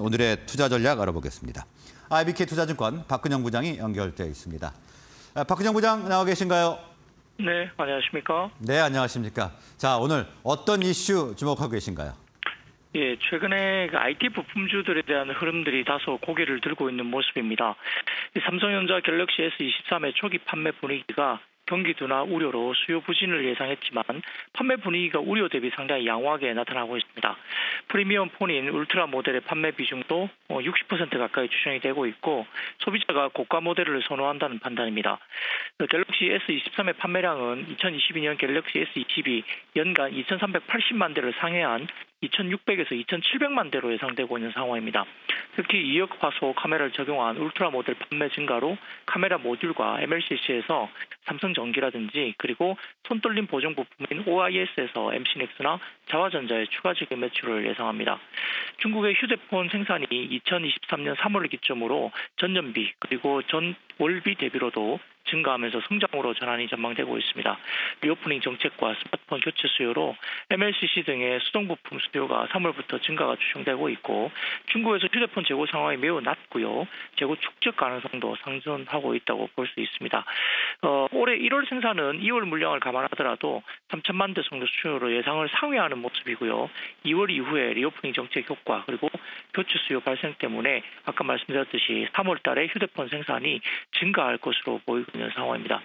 오늘의 투자 전략 알아보겠습니다. IBK 투자증권 박근영 부장이 연결되어 있습니다. 아, 박근영 부장 나와 계신가요? 네, 안녕하십니까? 네, 안녕하십니까. 자, 오늘 어떤 이슈 주목하고 계신가요? 예, 최근에 그 IT 부품주들에 대한 흐름들이 다소 고개를 들고 있는 모습입니다. 삼성전자 갤럭시 S23의 초기 판매 분위기가 경기 둔화 우려로 수요 부진을 예상했지만 판매 분위기가 우려 대비 상당히 양호하게 나타나고 있습니다. 프리미엄 폰인 울트라 모델의 판매 비중도 60% 어, 가까이 추정이 되고 있고 소비자가 고가 모델을 선호한다는 판단입니다. 그 갤럭시 S23의 판매량은 2022년 갤럭시 S22 연간 2,380만 대를 상회한 2,600에서 2,700만 대로 예상되고 있는 상황입니다. 특히 2억 화소 카메라를 적용한 울트라 모델 판매 증가로 카메라 모듈과 MLCC에서 삼성전기라든지 그리고 손떨림 보정 부품인 OIS에서 MC넥스나 자화전자의 추가적인 매출을 예상합니다. 중국의 휴대폰 생산이 2023년 3월을 기점으로 전년비 그리고 전 월비 대비로도 증가하면서 성장으로 전환이 전망되고 있습니다. reopening 정책과 스마트폰 교체 수요로 MLCC 등의 수동 부품 수요가 3월부터 증가가 추정되고 있고 중국에서 휴대폰 재고 상황이 매우 낮고요. 재고 축적 가능성도 상존하고 있다고 볼 수 있습니다. 어, 올해 1월 생산은 2월 물량을 감안하더라도 3천만 대 정도 수요로 예상을 상회하는 모습이고요. 2월 이후에 reopening 정책 효과 그리고 교체 수요 발생 때문에 아까 말씀드렸듯이 3월 달에 휴대폰 생산이 증가할 것으로 보이고 있는 상황입니다.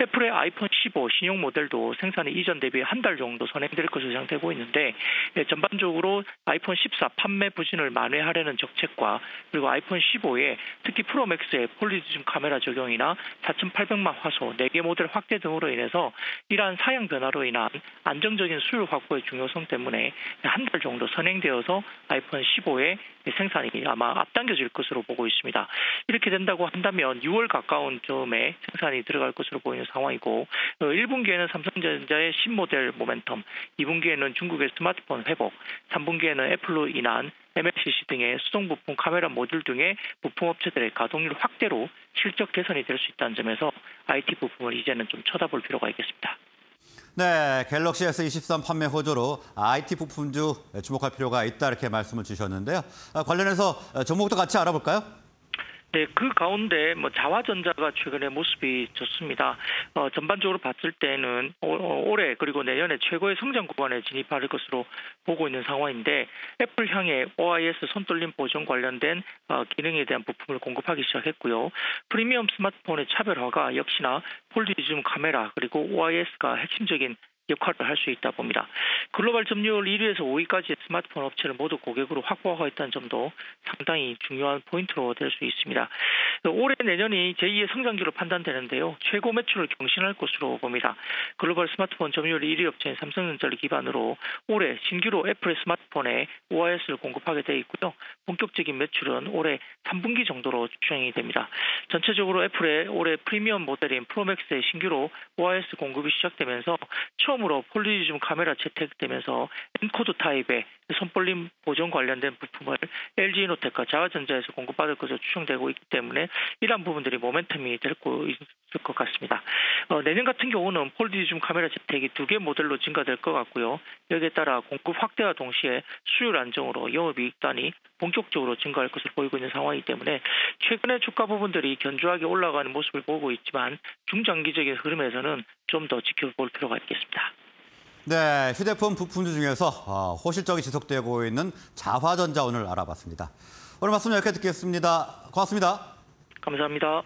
애플의 아이폰 15 신형 모델도 생산이 이전 대비 한 달 정도 선행될 것으로 예상되고 있는데 예, 전반적으로 아이폰 14 판매 부진을 만회하려는 정책과 그리고 아이폰 15에 특히 프로맥스의 폴리디즘 카메라 적용이나 4,800만 화소 4개 모델 확대 등으로 인해서 이러한 사양 변화로 인한 안정적인 수요 확보의 중요성 때문에 한 달 정도 선행되어서 아이폰 15의 생산이 아마 앞당겨질 것으로 보고 있습니다. 이렇게 된다고 한다면 6월 가까운 즈음에 생산이 들어갈 것으로 보이는 상황이고 1분기에는 어, 삼성전자의 신모델 모멘텀, 2분기에는 중국의 스마트폰 회복, 3분기에는 애플로 인한 MLCC 등의 수동 부품 카메라 모듈 등의 부품 업체들의 가동률 확대로 실적 개선이 될 수 있다는 점에서 IT 부품을 이제는 좀 쳐다볼 필요가 있겠습니다. 네, 갤럭시 S23 판매 호조로 IT 부품주 주목할 필요가 있다 이렇게 말씀을 주셨는데요. 아, 관련해서 종목도 같이 알아볼까요? 네, 그 가운데 뭐 자화전자가 최근에 모습이 좋습니다. 어, 전반적으로 봤을 때는 오, 어, 올해 그리고 내년에 최고의 성장 구간에 진입할 것으로 보고 있는 상황인데 애플 향해 OIS 손떨림 보정 관련된 어, 기능에 대한 부품을 공급하기 시작했고요. 프리미엄 스마트폰의 차별화가 역시나 folded zoom 카메라 그리고 OIS가 핵심적인 역할을 할 수 있다 봅니다. 글로벌 점유율 1위에서 5위까지 스마트폰 업체를 모두 고객으로 확보하고 있다는 점도 상당히 중요한 포인트로 될 수 있습니다. 올해 내년이 제2의 성장기로 판단되는데요. 최고 매출을 경신할 것으로 봅니다. 글로벌 스마트폰 점유율 1위 업체인 삼성전자를 기반으로 올해 신규로 애플의 스마트폰에 OIS를 공급하게 돼 있고요. 본격적인 매출은 올해 3분기 정도로 추정이 됩니다. 전체적으로 애플의 올해 프리미엄 모델인 프로맥스의 신규로 OIS 공급이 시작되면서 처음 처음으로 folded zoom 카메라 채택되면서 encoder 타입의 손떨림 보정 관련된 부품을 LG 이노텍과 자화전자에서 공급받을 것으로 추정되고 있기 때문에 이러한 부분들이 모멘텀이 될 있을 것 같습니다. 어, 내년 같은 경우는 폴리즘 카메라 채택이 두 개 모델로 증가될 것 같고요. 여기에 따라 공급 확대와 동시에 수율 안정으로 영업이익단이 본격적으로 증가할 것으로 보이고 있는 상황이기 때문에 최근에 주가 부분들이 견조하게 올라가는 모습을 보고 있지만 중장기적인 흐름에서는 좀 더 지켜볼 필요가 있겠습니다. 네, 휴대폰 부품주 중에서 어, 호실적이 지속되고 있는 자화전자 오늘 알아봤습니다. 오늘 말씀 여기까지 듣겠습니다. 고맙습니다. 감사합니다.